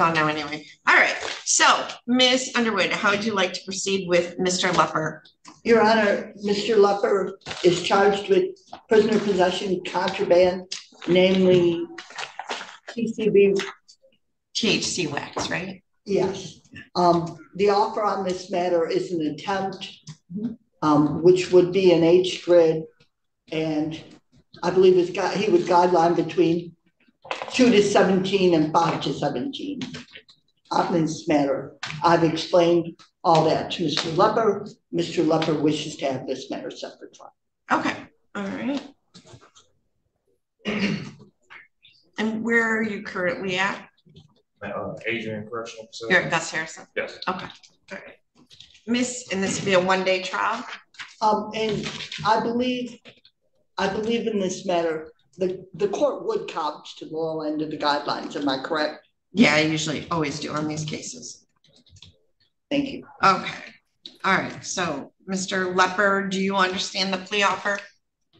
gone now anyway. All right, so Ms. Underwood, how would you like to proceed with Mr. Lepper? Your Honor, Mr. Lepper is charged with prisoner possession contraband, namely TCB, THC wax, right? yes. Um, the offer on this matter is an attempt, um, which would be an H grid, And I believe it's got, he would guideline between two to seventeen and five to seventeen. On this matter, I've explained all that to Mr. Lepper. Mr. Lepper wishes to have this matter set for trial. Okay, all right. And where are you currently at? uh, Adrian Correctional You're Facility. at Gus Harrison? Yes. Okay, all right. Miss, and this will be a one-day trial? Um, and I believe, I believe in this matter, the, the court would couch to the low end of the guidelines, am I correct? Yeah, I usually always do on these cases. Thank you. Okay, all right, so Mr. Lepper, do you understand the plea offer?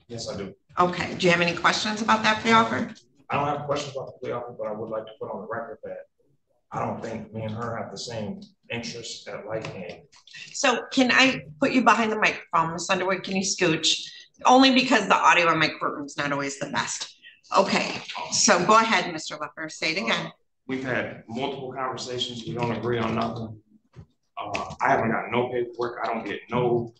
Yes, I do. Okay, do you have any questions about that plea offer? I don't have questions about the plea offer, but I would like to put on the record that I don't think me and her have the same interests at like game. So can I put you behind the microphone, Ms. Underwood? Can you scooch? Only because the audio in my courtroom's not always the best. Okay, so go ahead, Mr. Lepper, say it again. We've had multiple conversations. We don't agree on nothing. Uh, I haven't got no paperwork. I don't get no,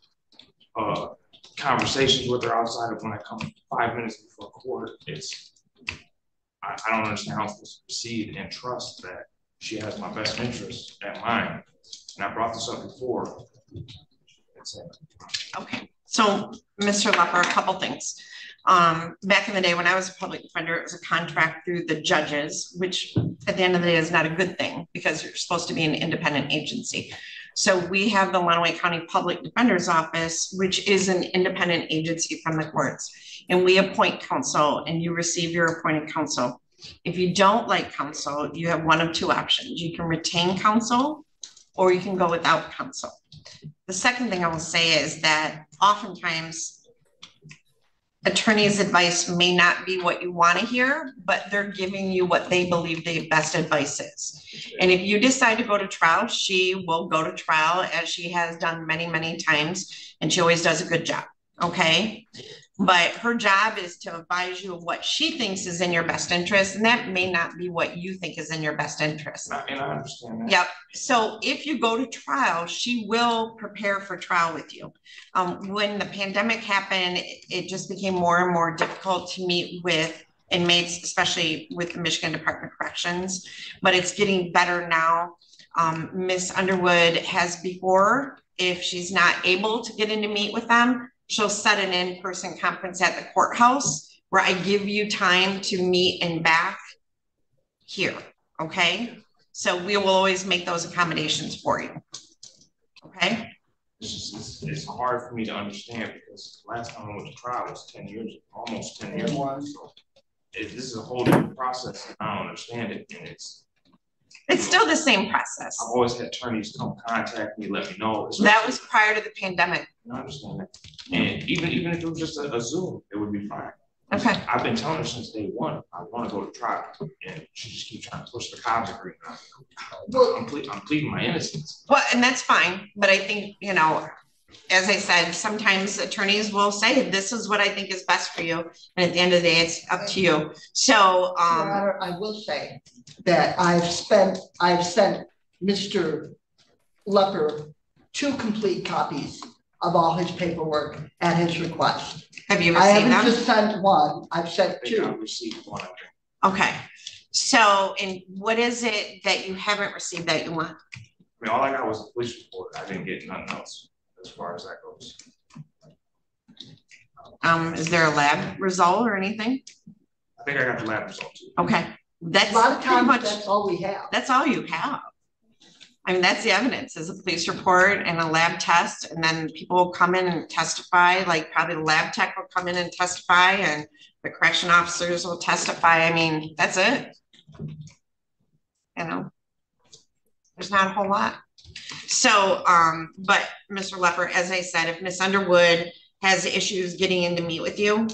uh, conversations with her outside of when I come five minutes before court. It's, I, I don't understand how I'm supposed to proceed and trust that she has my best interest at mind. And I brought this up before. It's, uh, Okay, so Mr. Lepper, a couple things. Um, back in the day when I was a public defender, it was a contract through the judges, which at the end of the day is not a good thing because you're supposed to be an independent agency. So we have the Lenawee County Public Defender's Office, which is an independent agency from the courts. And we appoint counsel and you receive your appointed counsel. If you don't like counsel, you have one of two options. You can retain counsel or you can go without counsel. The second thing I will say is that oftentimes attorney's advice may not be what you want to hear, but they're giving you what they believe the best advice is. And if you decide to go to trial, she will go to trial as she has done many, many times, and she always does a good job. Okay. But her job is to advise you of what she thinks is in your best interest, and that may not be what you think is in your best interest. and I- and I understand that. Yep. So if you go to trial, she will prepare for trial with you. Um, when the pandemic happened, it, it just became more and more difficult to meet with inmates, especially with the Michigan Department of Corrections. But it's getting better now. Um, Miss Underwood has before, if she's not able to get in to meet with them, she'll set an in-person conference at the courthouse where I give you time to meet and back here, okay? So we will always make those accommodations for you. Okay, It's just, it's, it's hard for me to understand because the last time I went to trial was ten years, almost ten years ago. So It, this is a whole different process and I don't understand it and it's, it's still the same process. I've always had attorneys come contact me, let me know. That was prior to the pandemic. I understand that. And even, even if it was just a, a Zoom, it would be fine. Okay, I've been telling her since day one, I want to go to trial and she just keeps trying to push the cops agreement. Well- I'm ple- I'm pleading my innocence. well, and that's fine, but I think, you know, as I said, sometimes attorneys will say, this is what I think is best for you. And at the end of the day, it's up to you. So, Your um, Honor, I will say that I've spent, I've sent Mr. Lepper two complete copies of all his paperwork at his request. have you I haven't them? just sent one, I've sent I think I two. received one. Okay, so, and what is it that you haven't received that you want? I mean, all I got was a police report. I didn't get nothing else as far as that goes. Um, is there a lab result or anything? I think I got the lab result. Okay, that's A lot of pretty times, much, that's all we have. that's all you have. I mean, that's the evidence is a police report and a lab test, and then people will come in and testify, like probably the lab tech will come in and testify and the correction officers will testify. I mean, that's it. You know? There's not a whole lot. So, um, but Mr. Lepper, as I said, if Miss Underwood has issues getting in to meet with you,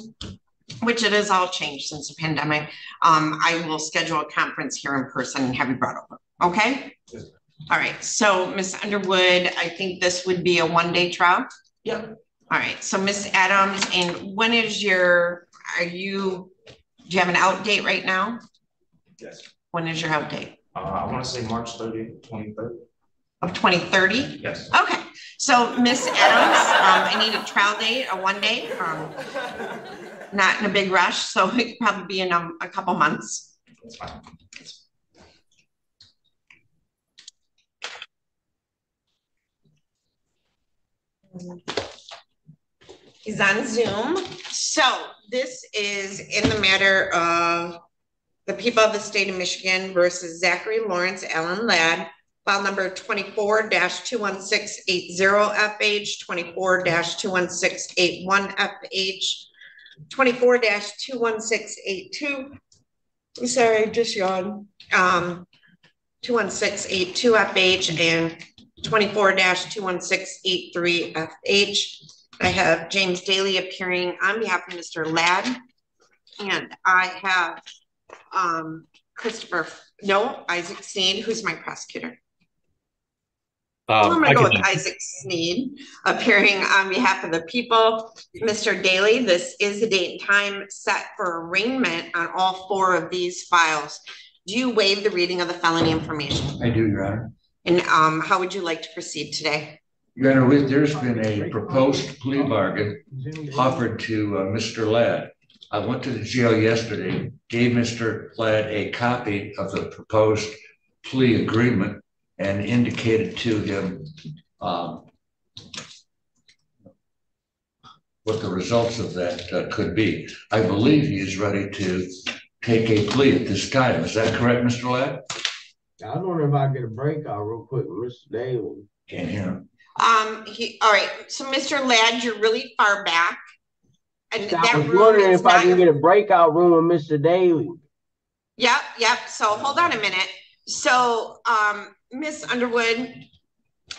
which it has all changed since the pandemic, um, I will schedule a conference here in person and have you brought over. Okay? Yes. All right, so Ms. Underwood, I think this would be a one-day trial? Yep. All right, so Ms. Adams, and when is your, are you, do you have an out date right now? Yes. When is your out date? Uh, I want to say March thirtieth, twenty thirty. Of twenty thirty? Yes. Okay, so Miss Adams, um, I need a trial date, a one day, um, not in a big rush, so it could probably be in um, a couple months. That's fine. He's on Zoom. So this is in the matter of the people of the state of Michigan versus Zachary Lawrence Allen Ladd, file number twenty-four two one six eight zero FH, twenty-four two one six eight one FH, twenty-four two one six eight two. I'm sorry, just yawned. Um, two one six eight two FH and twenty-four two one six eight three FH. I have James Daly appearing on behalf of Mr. Ladd. And I have um, Christopher, no, Isaac Sneed, who's my prosecutor. I'm Um, gonna go with Isaac Sneed, appearing on behalf of the people. Mr. Daly, this is the date and time set for arraignment on all four of these files. Do you waive the reading of the felony information? I do, Your Honor. And um, how would you like to proceed today? Your Honor, there's been a proposed plea bargain offered to uh, Mr. Ladd. I went to the jail yesterday, gave Mr. Ladd a copy of the proposed plea agreement and indicated to him um, what the results of that uh, could be. I believe he is ready to take a plea at this time. Is that correct, Mr. Ladd? I was wondering if I get a breakout real quick with Mr. Daly. Can't hear him. Um, he, all right, so Mr. Ladd, you're really far back. And I that was wondering if I can your get a breakout room with Mr. Daly. Yep, yep. So hold on a minute. So, um, Miss Underwood,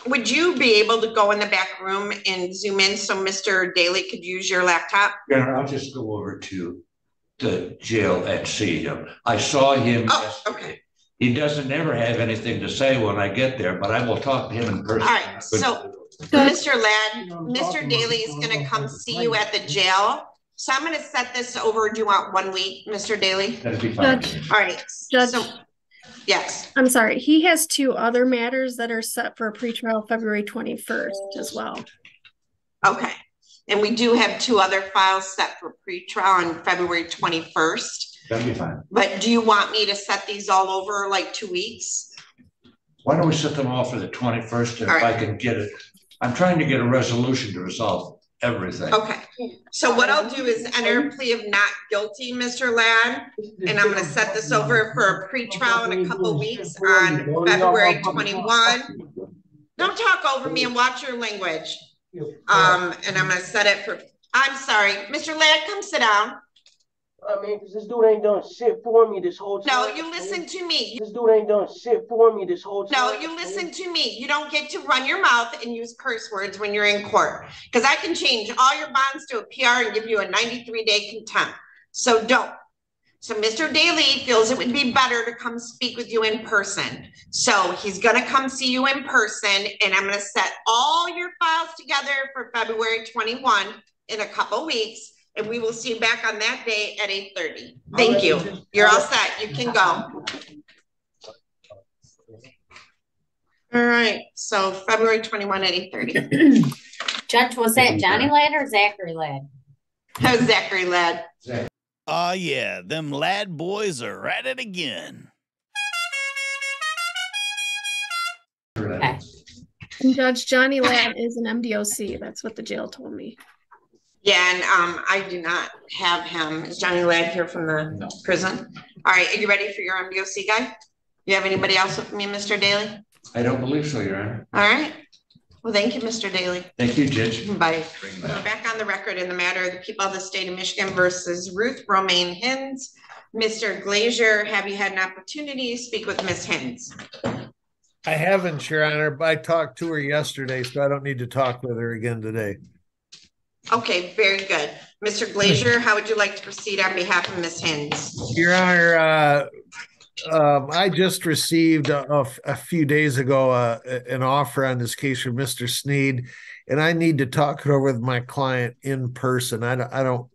would you be able to go in the back room and zoom in so Mr. Daly could use your laptop? Your Honor, I'll just go over to the jail and see him. I saw him Oh, yesterday. okay. He doesn't ever have anything to say when I get there, but I will talk to him in person. All right, so Mr. Ladd, Mr. Daly is gonna come see you at the jail. So I'm gonna set this over. Do you want one week, Mr. Daly? That'd be fine. Judge, All right. Judge. so- Yes, I'm sorry, he has two other matters that are set for a pretrial February twenty-first as well. okay. And we do have two other files set for pretrial on February twenty-first. That'd be fine. But do you want me to set these all over like two weeks? Why don't we set them all for the twenty-first if All I can get it? I'm trying to get a resolution to resolve everything. Okay, so what I'll do is enter a plea of not guilty, Mr. Ladd. And I'm gonna set this over for a pretrial in a couple weeks on February twenty-one. Don't talk over me and watch your language. Um, and I'm gonna set it for, I'm sorry, Mr. Ladd, come sit down. I mean, cause this dude ain't done shit for me this whole time. No, you listen to me. This dude ain't done shit for me this whole time. No, you listen to me. You don't get to run your mouth and use curse words when you're in court. Because I can change all your bonds to a PR and give you a ninety-three day contempt. So don't. So Mr. Daly feels it would be better to come speak with you in person. So he's gonna come see you in person and I'm gonna set all your files together for February twenty-one in a couple weeks. And we will see you back on that day at eight thirty. Thank you. You're all set. You can go. All right, so February twenty-one at eight thirty. Judge, was that Johnny Ladd or Zachary Ladd? Zachary Ladd. Aw, ah, yeah, them lad boys are at it again. Okay. Judge Johnny Ladd is an MDOC. That's what the jail told me. Yeah, and um, I do not have him. Is Johnny Ladd here from the prison? All right, are you ready for your MDOC guy? You have anybody else with me, Mr. Daly? I don't believe so, Your Honor. All right. Well, thank you, Mr. Daly. Thank you, Judge. Bye. Bring We're back on the record in the matter of the people of the state of Michigan versus Ruth Romaine Hins. Mr. Glazier, have you had an opportunity to speak with Ms. Hins? I haven't, Your Honor, but I talked to her yesterday, so I don't need to talk with her again today. Okay, very good. Mr. Glazier, how would you like to proceed on behalf of Ms. Hins? Your Honor, uh, um, I just received a few days ago, uh, an offer on this case from Mr. Sneed. And I need to talk it over with my client in person. I don't, I don't,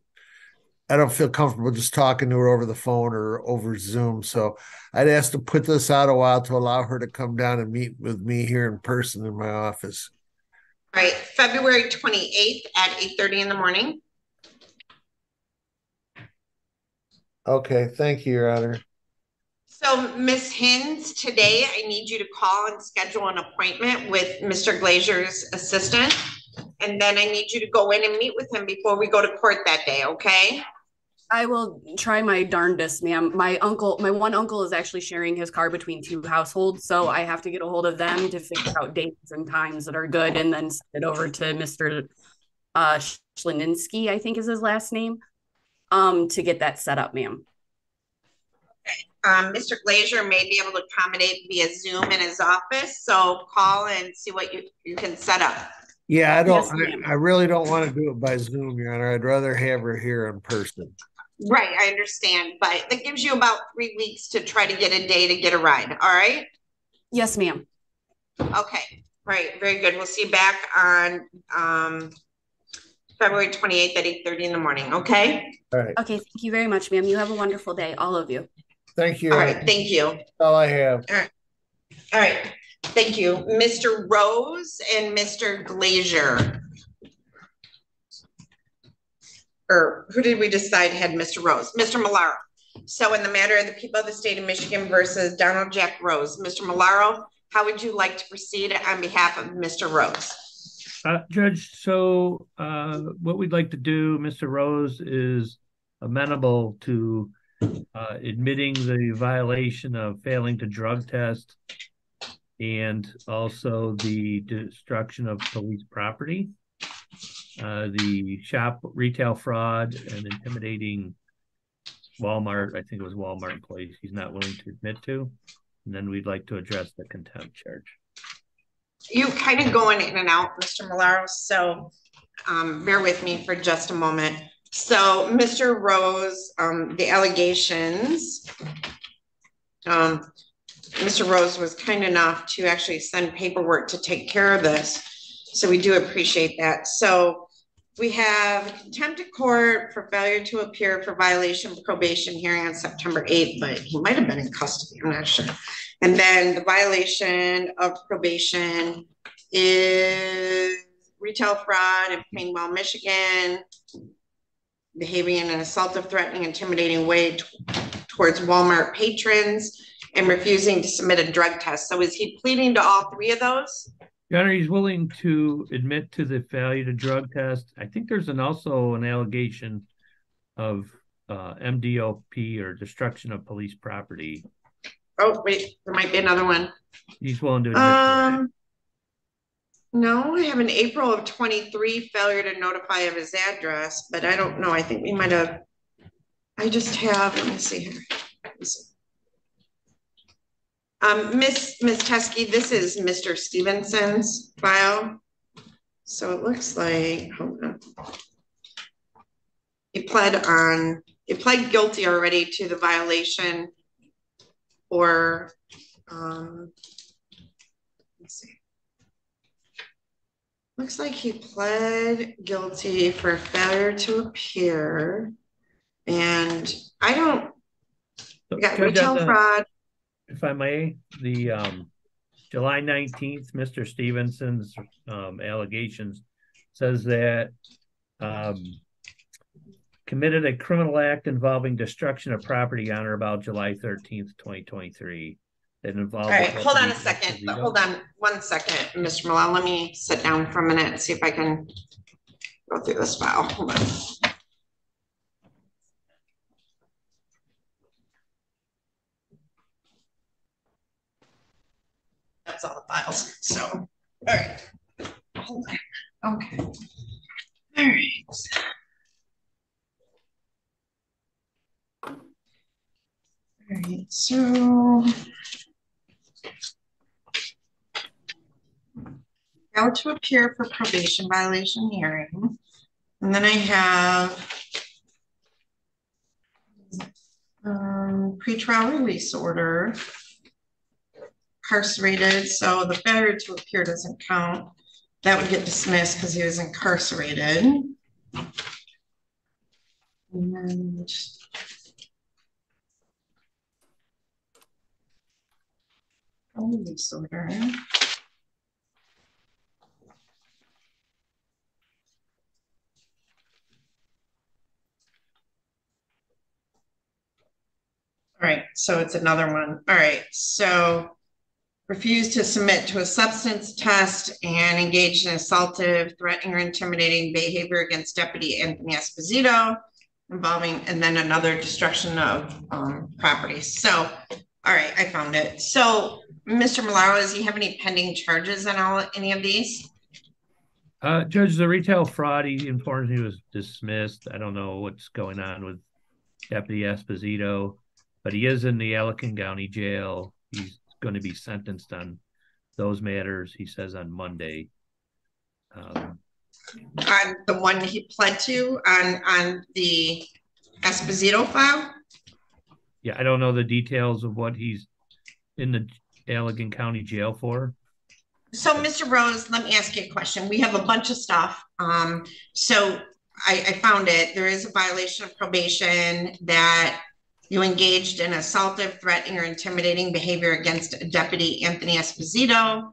I don't feel comfortable just talking to her over the phone or over Zoom. So I'd ask to put this out a while to allow her to come down and meet with me here in person in my office. All right, February twenty-eighth at eight thirty in the morning. Okay, thank you, Your Honor. So Ms. Hins, today I need you to call and schedule an appointment with Mr. Glazier's assistant. And then I need you to go in and meet with him before we go to court that day, okay? I will try my darndest, ma'am. My uncle, my one uncle is actually sharing his car between two households, so I have to get a hold of them to figure out dates and times that are good and then send it over to Mr. Uh Schleninsky, I think is his last name, um, to get that set up, ma'am. Um, Mr. Glazier may be able to accommodate via Zoom in his office, so call and see what you, you can set up. Yeah, I don't, Yes. I, I really don't want to do it by Zoom, Your Honor. I'd rather have her here in person. Right, I understand, but that gives you about three weeks to try to get a day to get a ride, all right? Yes, ma'am. Okay, right, very good. We'll see you back on, um, February twenty-eighth at eight thirty in the morning, okay? All right, Okay, thank you very much, ma'am. You have a wonderful day, all of you. thank you. All Your Honor. right, thank you. That's All I have. All right, thank you. Mr. Rose and Mr. Glazier. Or who did we decide had Mr. Rose? Mr. Malaro. So in the matter of the people of the state of Michigan versus Donald Jack Rose, Mr. Malaro, how would you like to proceed on behalf of Mr. Rose? Uh, Judge, so, uh, what we'd like to do, Mr. Rose is amenable to, uh, admitting the violation of failing to drug test and also the destruction of police property, uh, the shop retail fraud and intimidating Walmart, I think it was Walmart employees he's not willing to admit to. And then we'd like to address the contempt charge. You kind of going in and out, Mr. Malaro, so um, bear with me for just a moment. So, Mr. Rose, um, the allegations. Um, Mr. Rose was kind enough to actually send paperwork to take care of this. So we do appreciate that. So we have contempt of court for failure to appear for violation of probation hearing on September eighth, but he might have been in custody, I'm not sure. And then the violation of probation is retail fraud in Plainwell, Michigan. Behaving in an assaultive, threatening, intimidating way towards Walmart patrons and refusing to submit a drug test. So is he pleading to all three of those? Your Honor, he's willing to admit to the failure to drug test. I think there's an also an allegation of uh MDOP or destruction of police property. Oh, wait, there might be another one. He's willing to admit to. Um. No, I have an April of twenty-three failure to notify of his address, but I don't know. I think we might have. I just have, let me see here. Let me see. Um, Miss, Miss Teskey, this is Mr. Stevenson's file. So it looks like, hold on. He pled on, he pled guilty already to the violation or, um, let's see. Looks like he pled guilty for failure to appear. And I don't, we got retail fraud, If I may, the um July nineteenth, Mr. Stevenson's um allegations says that um committed a criminal act involving destruction of property on or about July thirteenth, twenty twenty-three. That involved. all right, hold on a second, hold on one second, Mr. Malone, let me sit down for a minute and see if I can go through this file, hold on. All the files, so, all right. Okay. All right. All right, so. Failed to appear for probation violation hearing. And then I have. Um, pretrial release order. Incarcerated, so the failure to appear doesn't count. That would get dismissed because he was incarcerated. And release order. All right, so it's another one. All right, so refused to submit to a substance test and engaged in assaultive, threatening, or intimidating behavior against Deputy Anthony Esposito involving, and then another destruction of um, property. So, all right, I found it. So, Mr. Malaro, does he have any pending charges on all any of these? Uh, Judge, the retail fraud, he informed me was dismissed. I don't know what's going on with Deputy Esposito, but he is in the Allegan County Jail. He's going to be sentenced on those matters, he says on Monday. Um, on the one he pled to on on the Esposito file? Yeah, I don't know the details of what he's in the Allegan County Jail for. So, Mr. Rose, let me ask you a question. We have a bunch of stuff. Um, so I, I found it. There is a violation of probation that you engaged in assaultive, threatening, or intimidating behavior against Deputy Anthony Esposito,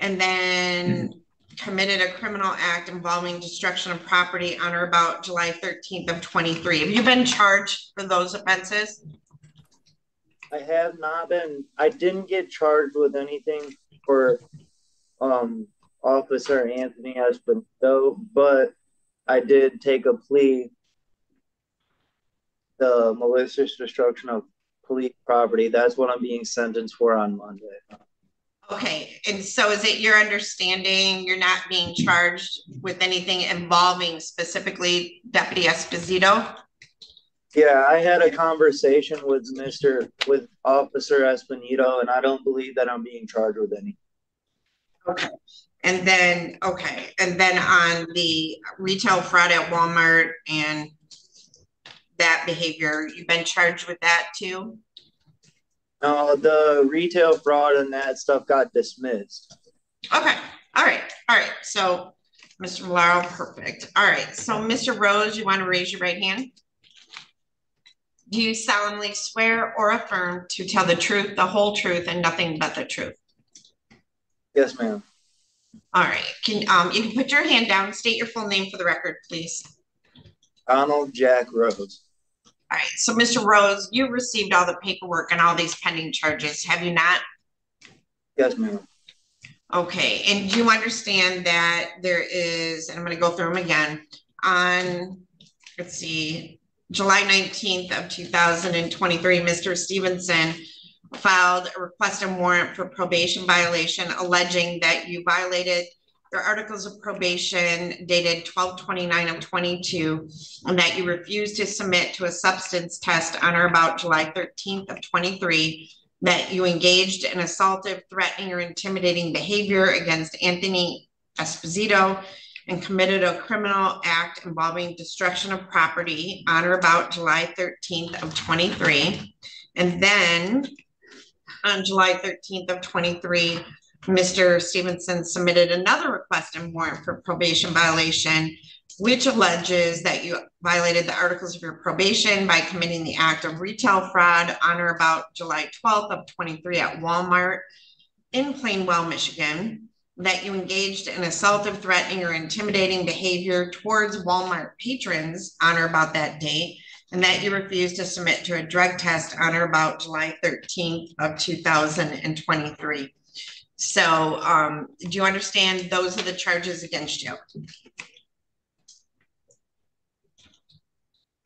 and then mm-hmm. committed a criminal act involving destruction of property on or about July 13th of 23. Have you been charged for those offenses? I have not been. I didn't get charged with anything for um, Officer Anthony Esposito, but I did take a plea the malicious destruction of police property. That's what I'm being sentenced for on Monday. Okay, and so is it your understanding you're not being charged with anything involving specifically Deputy Esposito? Yeah, I had a conversation with Mr. with Officer Espinito, and I don't believe that I'm being charged with any. Okay. And then, okay. And then on the retail fraud at Walmart and that behavior, you've been charged with that too? No, the retail fraud and that stuff got dismissed. Okay. All right. All right. So, Mr. Malaro, perfect. All right. So, Mr. Rose, you want to raise your right hand? Do you solemnly swear or affirm to tell the truth, the whole truth, and nothing but the truth? Yes, ma'am. All right. Can um you can put your hand down, state your full name for the record, please. Donald Jack Rose. All right. So, Mr. Rose, you received all the paperwork and all these pending charges, have you not? Yes, ma'am. Okay. And you understand that there is, and I'm going to go through them again, on, let's see, July 19th of 2023, Mr. Stevenson filed a request and warrant for probation violation alleging that you violated your articles of probation dated 1229 of 22 and that you refused to submit to a substance test on or about July 13th of 23 that you engaged in assaultive, threatening, or intimidating behavior against Anthony Esposito and committed a criminal act involving destruction of property on or about July 13th of 23. And then on July 13th of 23, Mr. Stevenson submitted another request and warrant for probation violation, which alleges that you violated the articles of your probation by committing the act of retail fraud on or about July 12th of 23 at Walmart in Plainwell, Michigan, that you engaged in assaultive, threatening, or intimidating behavior towards Walmart patrons on or about that date, and that you refused to submit to a drug test on or about July 13th of 2023. So um, do you understand those are the charges against you?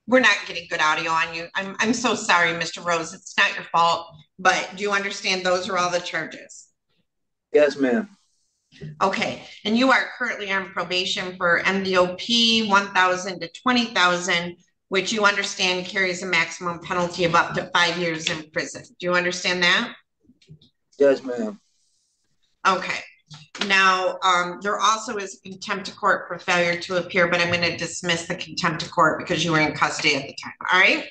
We're not getting good audio on you. I'm, I'm so sorry, Mr. Rose. It's not your fault, but do you understand those are all the charges? Yes, ma'am. Okay, and you are currently on probation for MDOP 1,000 to 20,000, which you understand carries a maximum penalty of up to five years in prison. Do you understand that? Yes, ma'am. Okay. Now, um, there also is contempt of court for failure to appear, but I'm going to dismiss the contempt of court because you were in custody at the time. All right.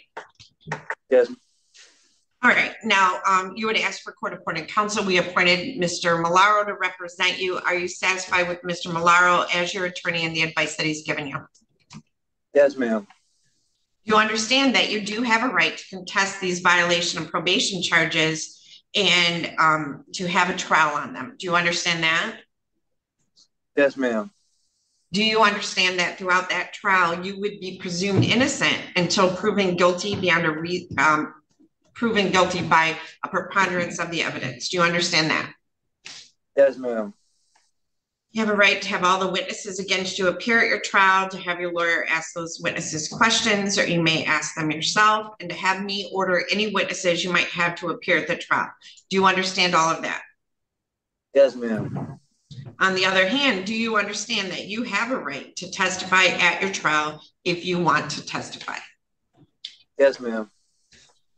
Yes. All right, now, um, you would ask for court appointed counsel. We appointed Mr. Malaro to represent you. Are you satisfied with Mr. Malaro as your attorney and the advice that he's given you? Yes, ma'am. You understand that you do have a right to contest these violation and probation charges and um, to have a trial on them. Do you understand that? Yes, ma'am. Do you understand that throughout that trial, you would be presumed innocent until proven guilty beyond a re- um, proven guilty by a preponderance of the evidence? Do you understand that? Yes, ma'am. You have a right to have all the witnesses against you appear at your trial, to have your lawyer ask those witnesses questions, or you may ask them yourself, and to have me order any witnesses you might have to appear at the trial. Do you understand all of that? Yes, ma'am. On the other hand, do you understand that you have a right to testify at your trial if you want to testify? Yes, ma'am.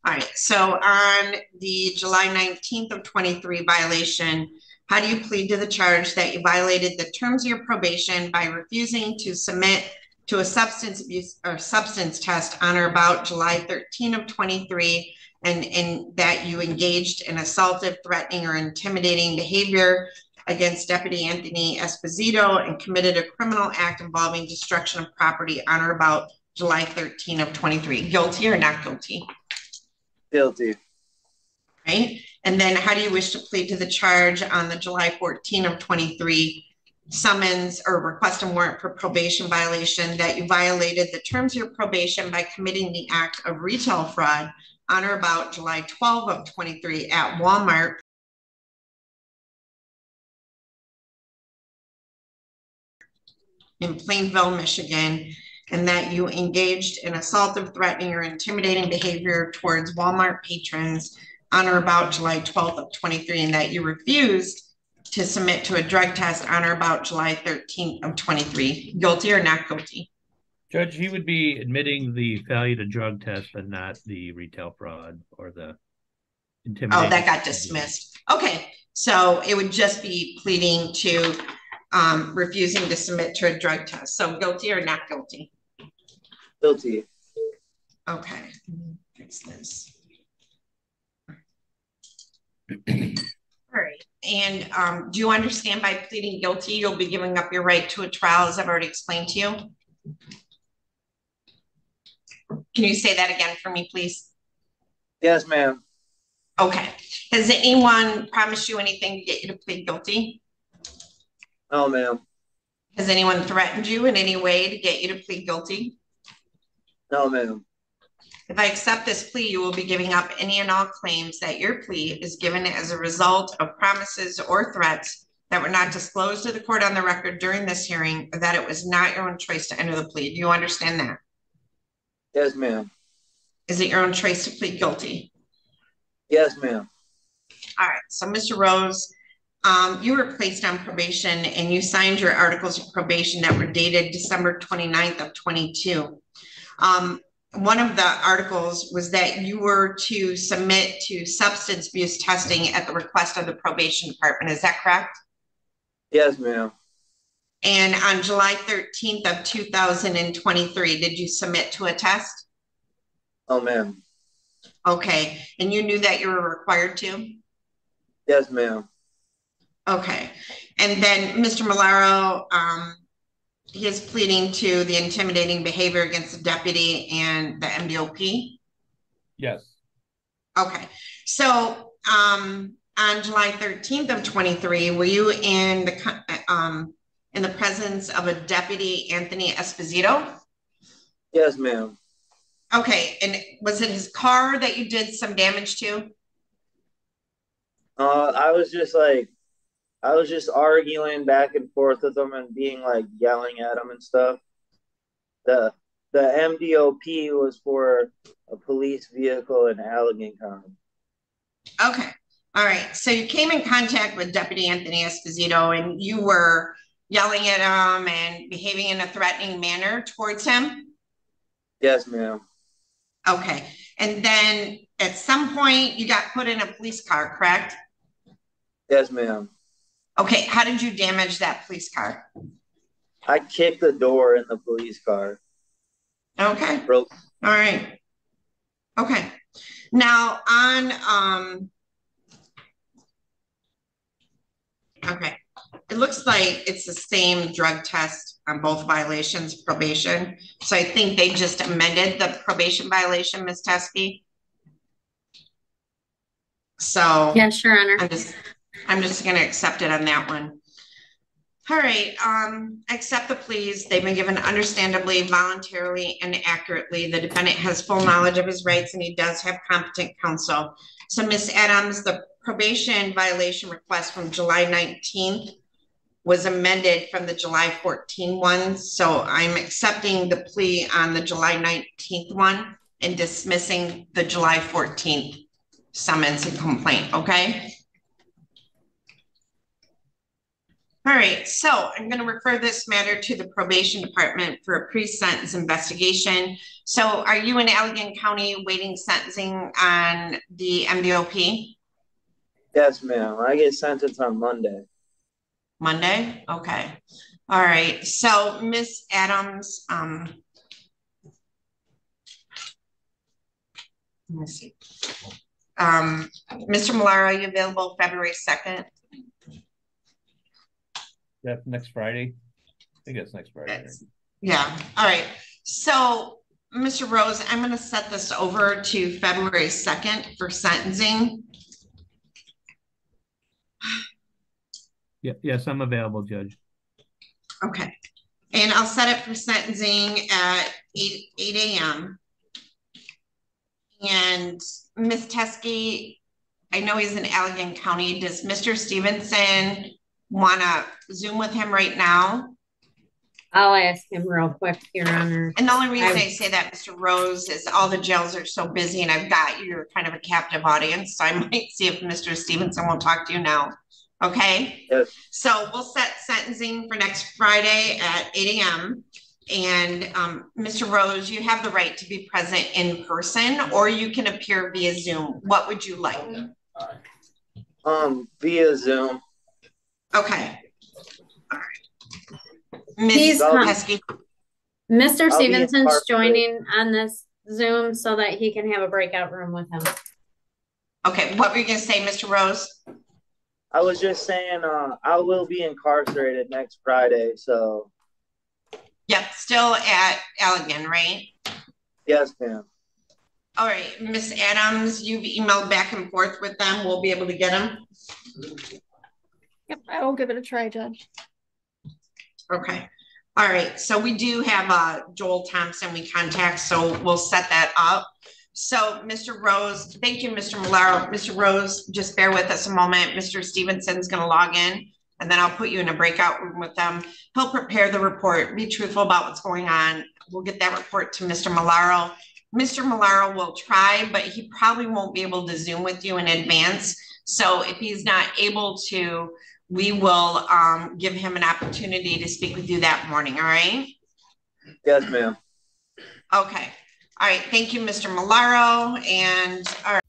All right, so on the July 19th of 23 violation, how do you plead to the charge that you violated the terms of your probation by refusing to submit to a substance abuse or substance test on or about July 13 of 23 and, and that you engaged in assaultive, threatening, or intimidating behavior against Deputy Anthony Esposito and committed a criminal act involving destruction of property on or about July 13 of 23. Guilty or not guilty? Guilty. Right. And then how do you wish to plead to the charge on the July 14 of 23 summons or request a warrant for probation violation that you violated the terms of your probation by committing the act of retail fraud on or about July 12 of 23 at Walmart in Plainwell, Michigan, and that you engaged in assaultive, threatening, or intimidating behavior towards Walmart patrons on or about July 12th of 23, and that you refused to submit to a drug test on or about July 13th of 23. Guilty or not guilty? Judge, he would be admitting the failure to drug test, but not the retail fraud or the intimidation. Oh, that got dismissed. Okay, so it would just be pleading to um, refusing to submit to a drug test. So guilty or not guilty? Guilty. Okay, fix this. All right, and um, do you understand by pleading guilty, you'll be giving up your right to a trial, as I've already explained to you? Can you say that again for me, please? Yes, ma'am. Okay. Has anyone promised you anything to get you to plead guilty? No, ma'am. Has anyone threatened you in any way to get you to plead guilty? No, ma'am. If I accept this plea, you will be giving up any and all claims that your plea is given as a result of promises or threats that were not disclosed to the court on the record during this hearing, or that it was not your own choice to enter the plea. Do you understand that? Yes, ma'am. Is it your own choice to plead guilty? Yes, ma'am. All right. So, Mr. Rose, um, you were placed on probation and you signed your articles of probation that were dated December 29th of 22. Um, one of the articles was that you were to submit to substance abuse testing at the request of the probation department. Is that correct? Yes, ma'am. And on July 13th of 2023, did you submit to a test? Oh, ma'am. Okay. And you knew that you were required to? Yes, ma'am. Okay. And then Mr. Malaro, um, he is pleading to the intimidating behavior against the deputy and the MDOP? Yes. Okay. So um, on July 13th of 23, were you in the um, in the presence of a deputy, Anthony Esposito? Yes, ma'am. Okay. And was it his car that you did some damage to? Uh, I was just like, I was just arguing back and forth with him and being like yelling at him and stuff. The the MDOP was for a police vehicle in Allegan County. Okay. All right. So you came in contact with Deputy Anthony Esposito and you were yelling at him and behaving in a threatening manner towards him? Yes, ma'am. Okay. And then at some point you got put in a police car, correct? Yes, ma'am. Okay. How did you damage that police car? I kicked the door in the police car. Okay. Broke. All right. Okay. Now, on, um, okay, it looks like it's the same drug test on both violations, probation. So I think they just amended the probation violation, Ms. Teskey. So. Yes, Your Honor. I'm just, I'm just gonna accept it on that one. All right, um, accept the pleas. They've been given understandably, voluntarily, and accurately. The defendant has full knowledge of his rights and he does have competent counsel. So Ms. Adams, the probation violation request from July nineteenth was amended from the July 14 one. So I'm accepting the plea on the July nineteenth one and dismissing the July fourteenth summons and complaint, okay? All right, so I'm going to refer this matter to the probation department for a pre-sentence investigation. So are you in Allegan County waiting sentencing on the MDOP? Yes, ma'am. I get sentenced on Monday. Monday? Okay. All right. So Miss Adams, um, let me see. Um, Mr. Millar, are you available February 2nd? That next Friday? I think it's next Friday. That's- Yeah, all right. So, Mr. Rose, I'm gonna set this over to February second for sentencing. Yeah, yes, I'm available, Judge. Okay. And I'll set it for sentencing at eight, eight AM. And Ms. Teskey, I know he's in Allegan County. Does Mr. Stevenson wanna Zoom with him right now? I'll ask him real quick, Your Honor. And the only reason I- I say that, Mr. Rose, is all the jails are so busy and I've got you're kind of a captive audience. So I might see if Mr. Stevenson will talk to you now. Okay? Yes. So we'll set sentencing for next Friday at eight AM. And um, Mr. Rose, you have the right to be present in person or you can appear via Zoom. What would you like? Um, via Zoom. Okay. All right. Ms. He's Mr. I'll Stevenson's Parkville. joining on this Zoom so that he can have a breakout room with him. okay, what were you gonna say, Mr. Rose? I was just saying, uh, I will be incarcerated next Friday, so Yep, still at Allegan, right? yes, ma'am. All right, Miss Adams, you've emailed back and forth with them. We'll be able to get them. Yep, I will give it a try, Judge. Okay. All right, so we do have uh Joel Thompson we contact, so we'll set that up. So Mr. Rose, thank you, Mr. Malaro. Mr. Rose, just bear with us a moment. Mr. Stevenson's gonna log in and then I'll put you in a breakout room with them. He'll prepare the report, be truthful about what's going on. We'll get that report to Mr. Malaro. Mr. Malaro will try, but he probably won't be able to Zoom with you in advance. So if he's not able to, we will um give him an opportunity to speak with you that morning, all right? Yes, ma'am. Okay, all right, thank you, Mr. Malaro, and all right.